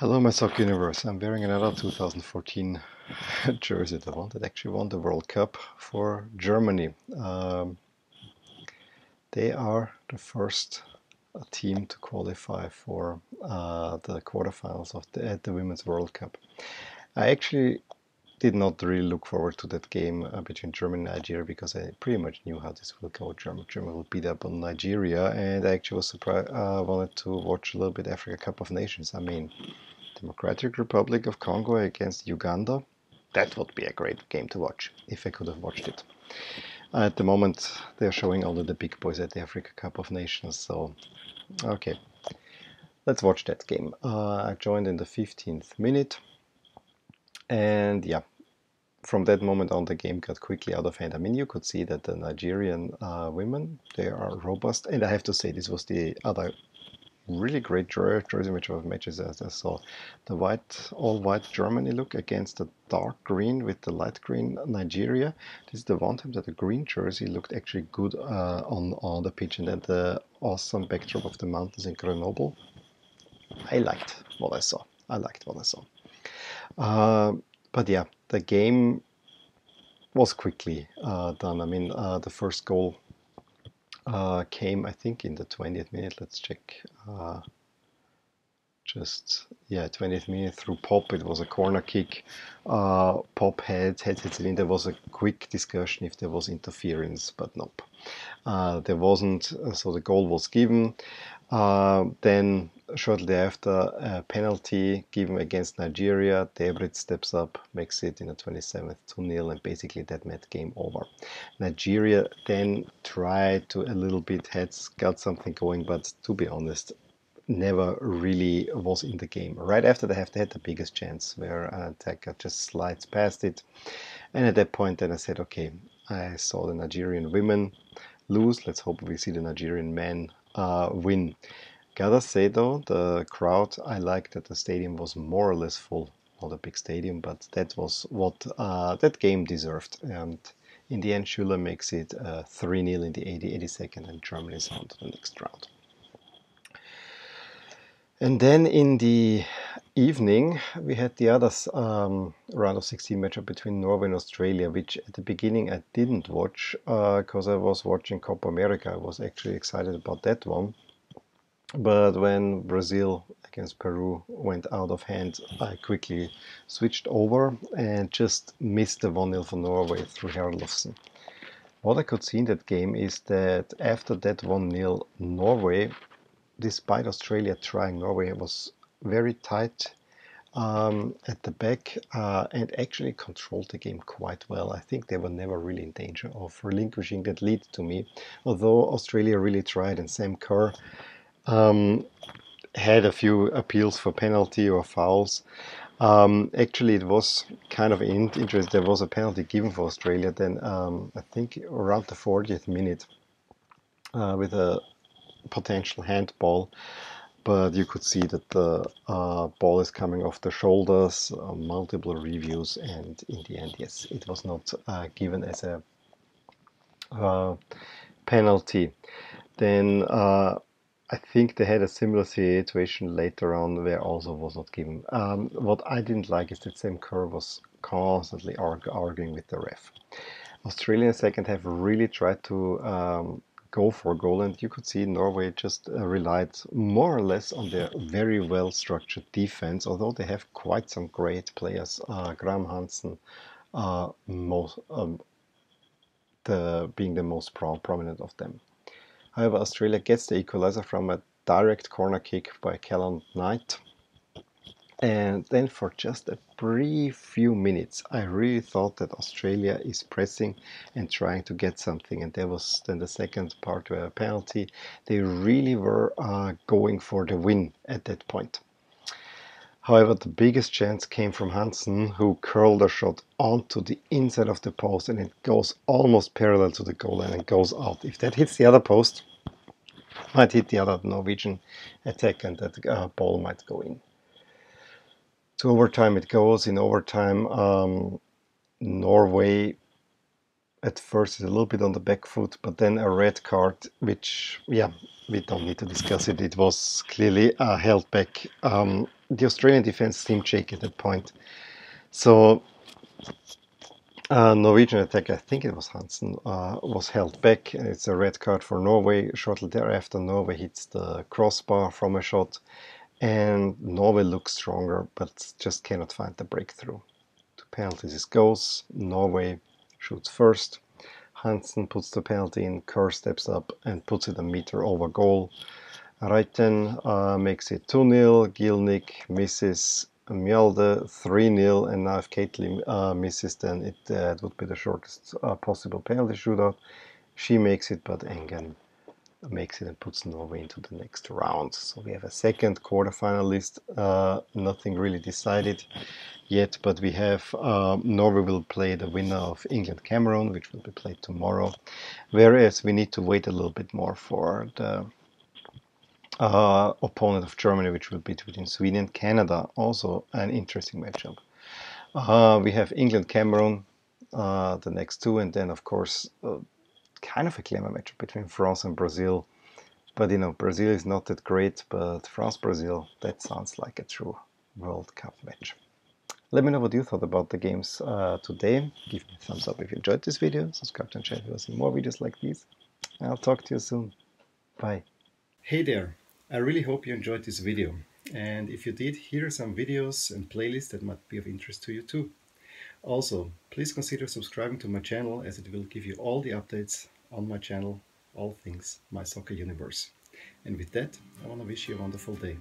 Hello, my soccer universe. I'm wearing another 2014 jersey, the one that actually won the World Cup for Germany. Um, they are the first uh, team to qualify for uh, the quarterfinals of the, at the Women's World Cup. I actually did not really look forward to that game uh, between Germany and Nigeria because I pretty much knew how this will go. Germany, Germany will beat up on Nigeria, and I actually was surprised. Uh, wanted to watch a little bit Africa Cup of Nations. I mean, Democratic Republic of Congo against Uganda. That would be a great game to watch if I could have watched it. At the moment, they're showing only the big boys at the Africa Cup of Nations. So, okay, let's watch that game. Uh, I joined in the 15th minute. And yeah, from that moment on, the game got quickly out of hand. I mean, you could see that the Nigerian uh, women, they are robust. And I have to say, this was the other really great jersey match of matches as I saw. The white, all white Germany look against the dark green with the light green Nigeria. This is the one time that the green jersey looked actually good uh, on, on the pitch. And then the awesome backdrop of the mountains in Grenoble. I liked what I saw. I liked what I saw. Uh, but yeah, the game was quickly uh, done. I mean, uh, the first goal uh, came, I think, in the 20th minute. Let's check. Uh, just yeah, 20th minute through Popp It was a corner kick. Uh, Popp had had it in. There was a quick discussion if there was interference, but nope, uh, there wasn't. So the goal was given. Uh, then shortly after, a penalty given against Nigeria. Däbritz steps up, makes it in the 27th 2 0, and basically that made game over. Nigeria then tried to a little bit, had got something going, but to be honest, never really was in the game. Right after they have they had the biggest chance where an attacker just slides past it. And at that point then I said, okay, I saw the Nigerian women lose. Let's hope we see the Nigerian men uh, win. Gotta say though, the crowd, I liked that the stadium was more or less full. Not a big stadium, but that was what uh, that game deserved. And in the end, Schüller makes it uh, 3 uh, 0 in the 80 82nd, and Germany is on to the next round. And then in the evening, we had the other um, round of 16 matchup between Norway and Australia, which at the beginning I didn't watch because uh, I was watching Copa America. I was actually excited about that one. But when Brazil against Peru went out of hand, I quickly switched over and just missed the 1 0 for Norway through Herlovsen. What I could see in that game is that after that 1 0, Norway, despite Australia trying, Norway was very tight um, at the back uh, and actually controlled the game quite well. I think they were never really in danger of relinquishing that lead to me, although Australia really tried and Sam Kerr um, had a few appeals for penalty or fouls. Um, actually, it was kind of interesting. There was a penalty given for Australia then, um, I think, around the 40th minute uh, with a potential handball. But you could see that the uh, ball is coming off the shoulders, uh, multiple reviews, and in the end, yes, it was not uh, given as a uh, penalty. Then uh, I think they had a similar situation later on where also was not given. Um, what I didn't like is that Sam Kerr was constantly arg- arguing with the ref. Australia second half really tried to um, go for goal, and you could see Norway just uh, relied more or less on their very well structured defense, although they have quite some great players. Uh, Graham Hansen, uh, most, um, the, being the most pro- prominent of them. However, Australia gets the equalizer from a direct corner kick by Callum Knight. And then for just a brief few minutes, I really thought that Australia is pressing and trying to get something. And there was then the second part where a penalty. They really were uh, going for the win at that point. However, the biggest chance came from Hansen, who curled a shot onto the inside of the post and it goes almost parallel to the goal line and goes out. If that hits the other post, might hit the other Norwegian attack and that uh, ball might go in. To overtime it goes. In overtime, um, Norway at first is a little bit on the back foot, but then a red card, which, yeah, we don't need to discuss it. It was clearly uh, held back um, the Australian defense seemed shaky at that point. So uh, Norwegian attack, I think it was Hansen, uh, was held back. It's a red card for Norway. Shortly thereafter, Norway hits the crossbar from a shot, and Norway looks stronger, but just cannot find the breakthrough. To penalties it goes. Norway shoots first. Hansen puts the penalty in. Kerr steps up and puts it a meter over goal. Reiten uh, makes it 2 0. Gielnik misses Mjelde 3-0 and now if Catley uh, misses then it, uh, it, would be the shortest uh, possible penalty shootout. She makes it but Engen makes it and puts Norway into the next round. So we have a second quarterfinalist, uh, nothing really decided yet but we have uh, Norway will play the winner of England-Cameroon which will be played tomorrow whereas we need to wait a little bit more for the uh, opponent of Germany, which will be between Sweden and Canada. Also an interesting matchup. Uh, we have England, Cameroon, uh, the next two, and then of course uh, kind of a glamour matchup between France and Brazil. But you know, Brazil is not that great, but France-Brazil, that sounds like a true World Cup match. Let me know what you thought about the games uh, today. Give me a thumbs up if you enjoyed this video. Subscribe to the channel if you want to see more videos like these. I'll talk to you soon. Bye. Hey there. I really hope you enjoyed this video and if you did, here are some videos and playlists that might be of interest to you too. Also, please consider subscribing to my channel as it will give you all the updates on my channel, all things My Soccer Universe. And with that, I want to wish you a wonderful day.